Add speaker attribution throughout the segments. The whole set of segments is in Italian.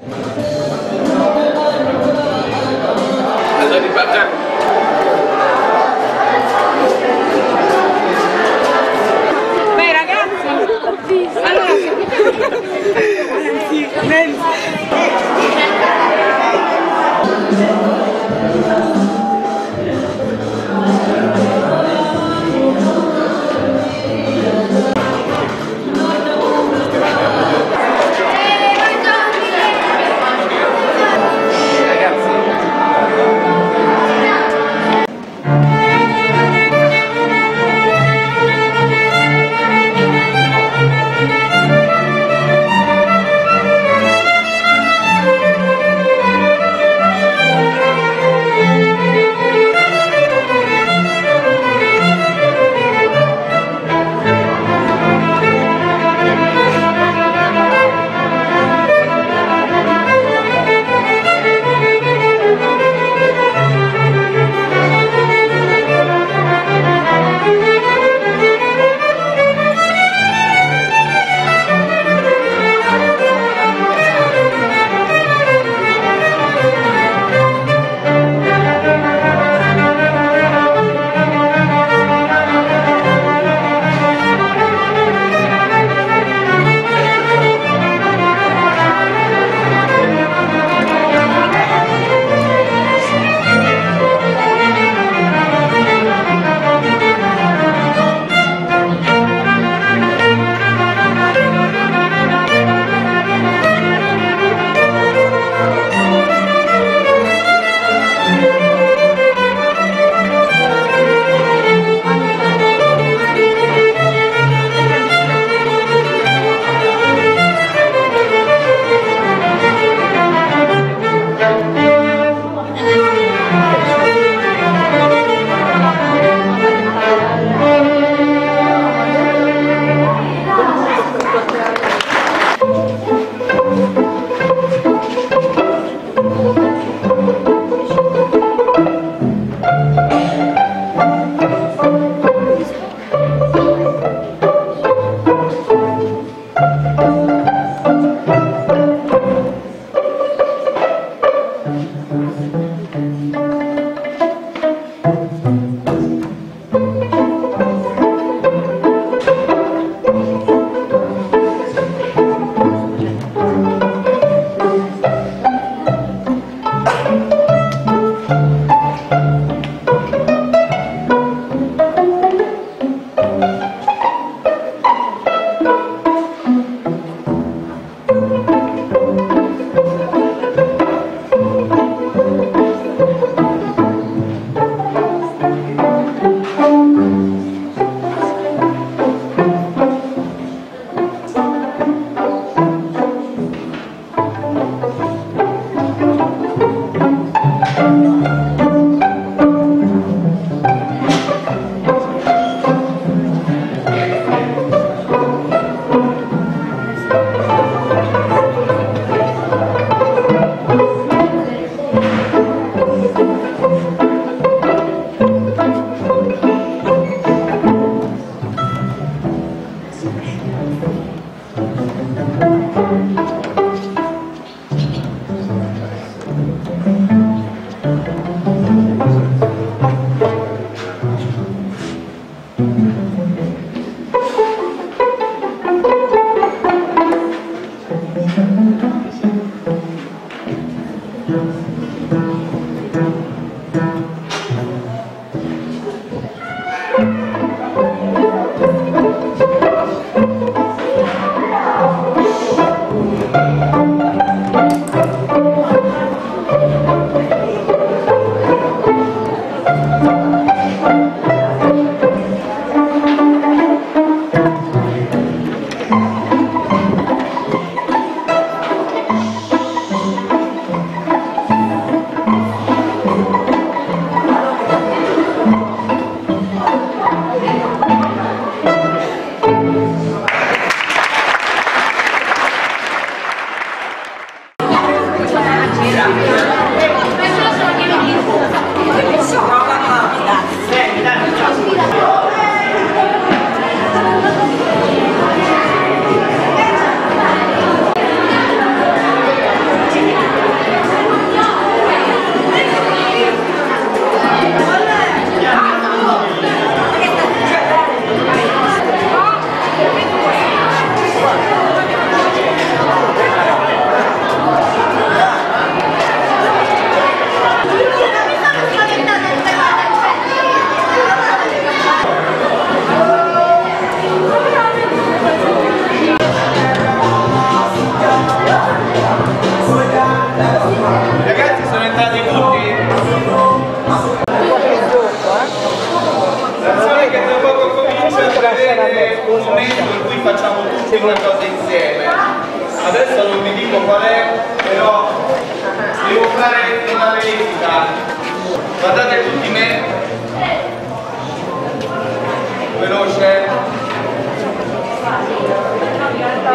Speaker 1: you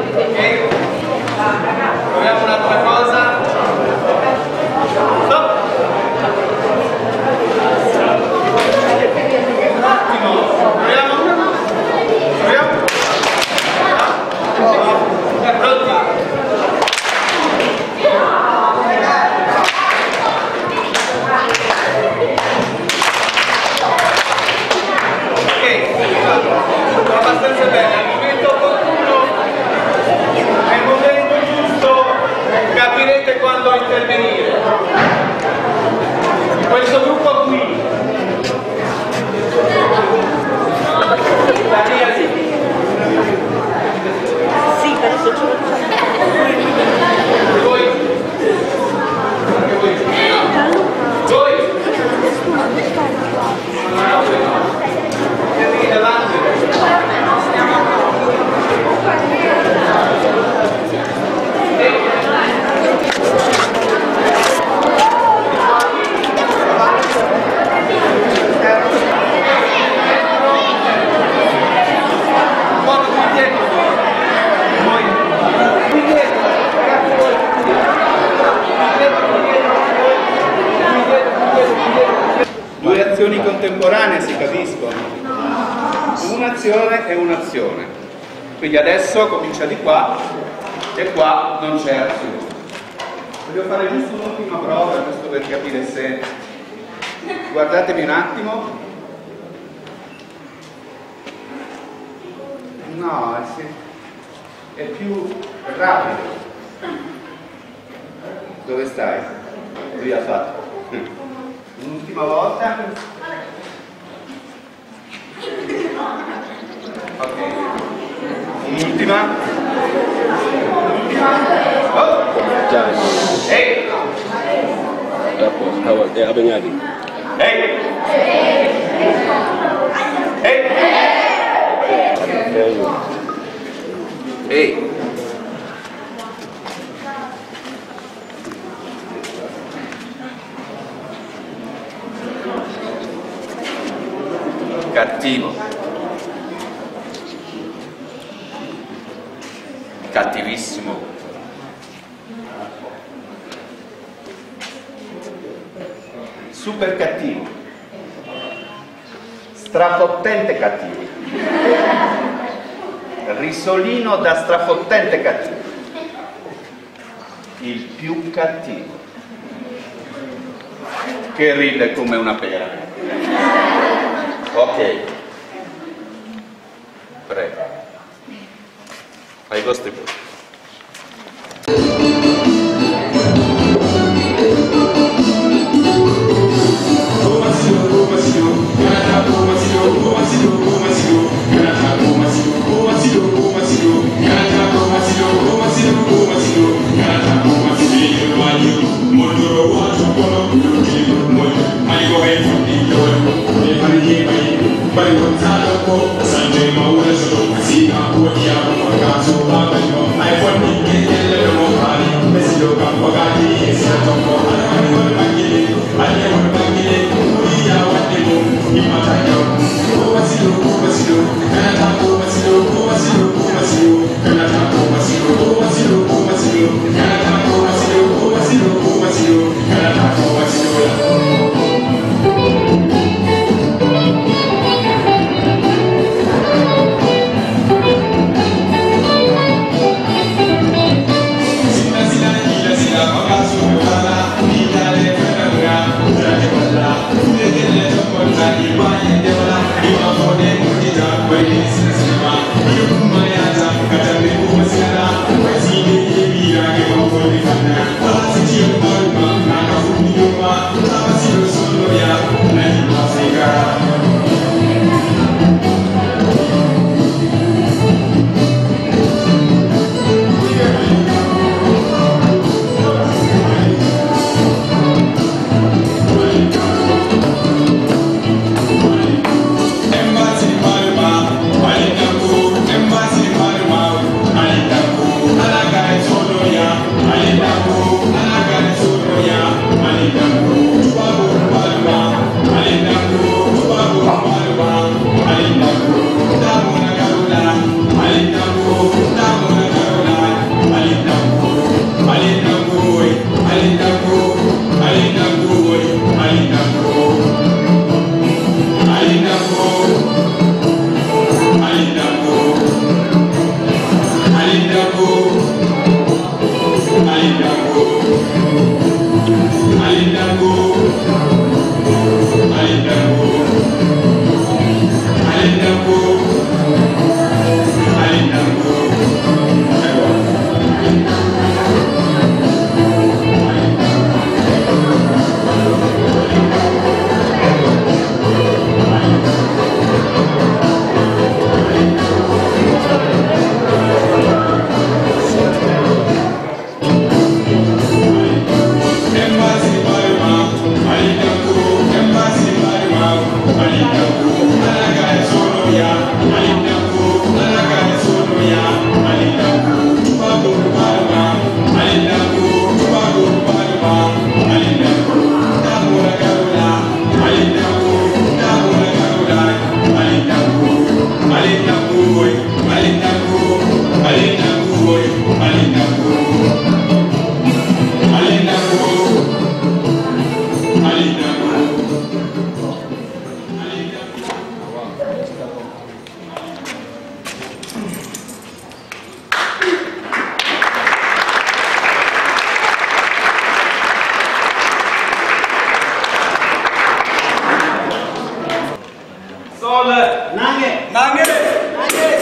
Speaker 1: Vem, Renato, vai pausar. Azioni contemporanee si capiscono. Un'azione e un'azione. Quindi adesso comincia di qua e qua non c'è azione. Voglio fare giusto un'ultima prova, giusto per capire se... Guardatemi un attimo. No, è, è più rapido. Dove stai? Lui ha fatto. Un'ultima volta. Ok. Un'ultima. Un'ultima. Oh. Ehi.
Speaker 2: dopo stavo eh, a Begnati.
Speaker 1: Ehi. Ehi. Ehi. Cattivo. Cattivissimo. Super cattivo. Strafottente cattivo. Risolino da strafottente cattivo. Il più cattivo. Che ride come una pera. Ok. Prego. Aí gostei. Tá,
Speaker 3: Naguez! Naguez!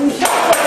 Speaker 3: Vamos!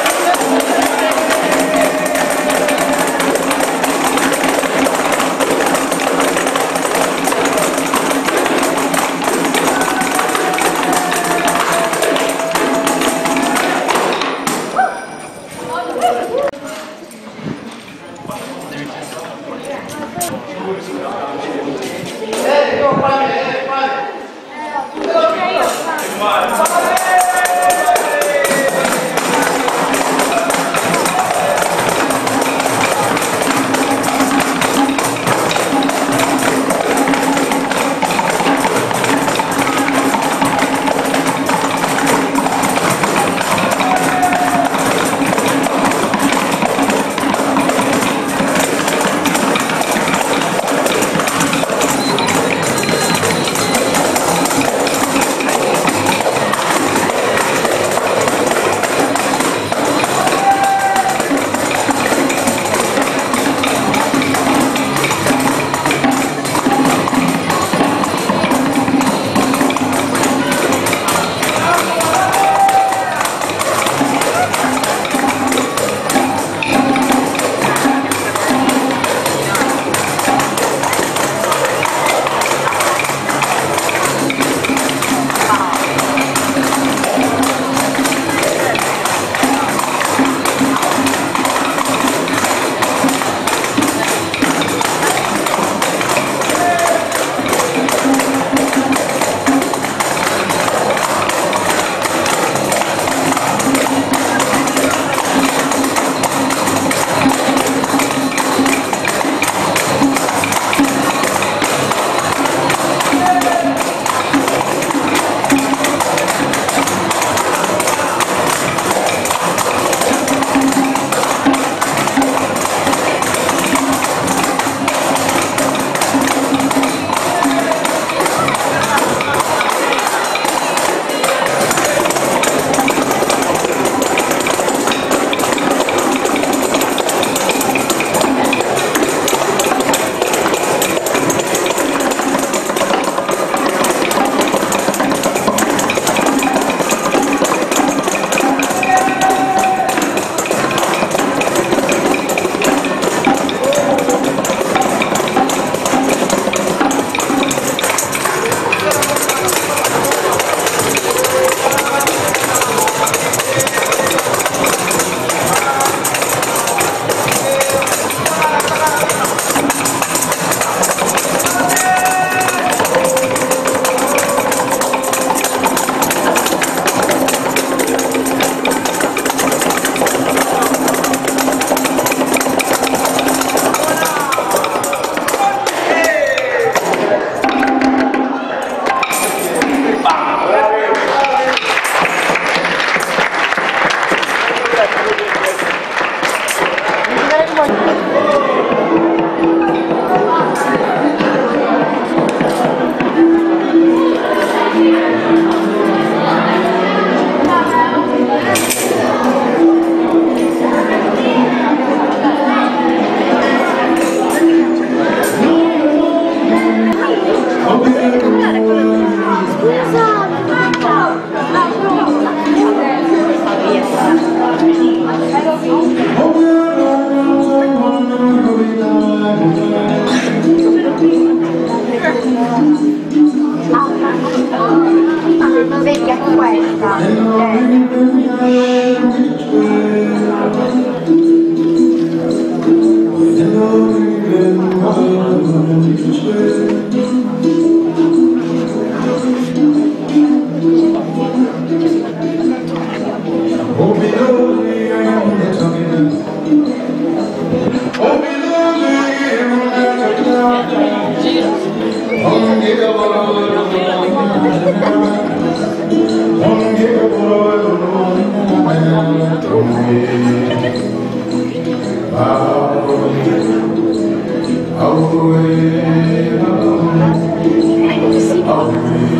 Speaker 3: I've been away to try. Oh.